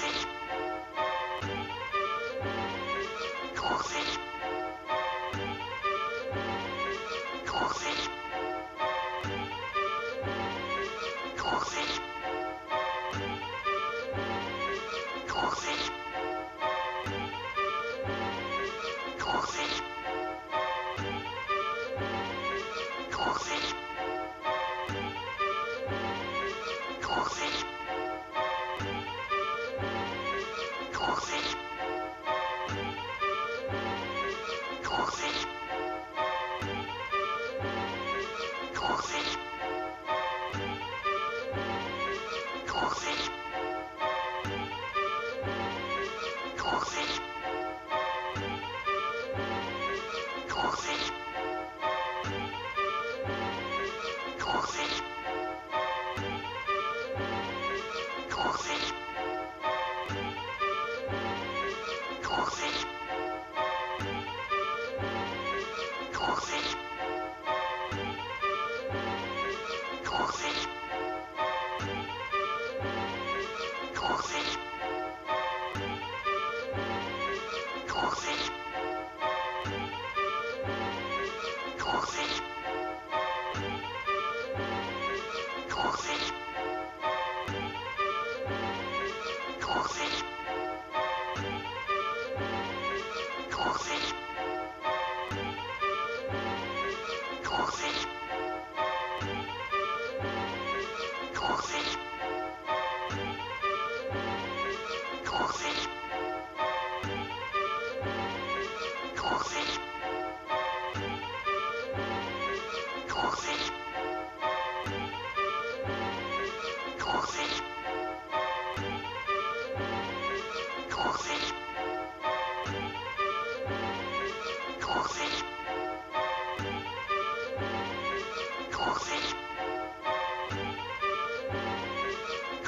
Yeah.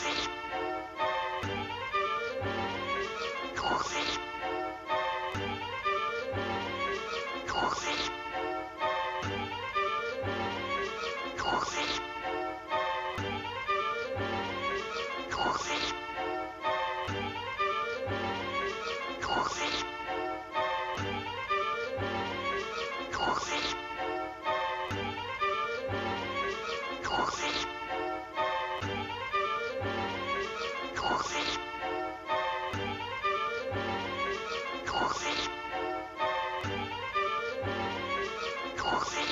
Yeah. Oh.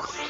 Wow.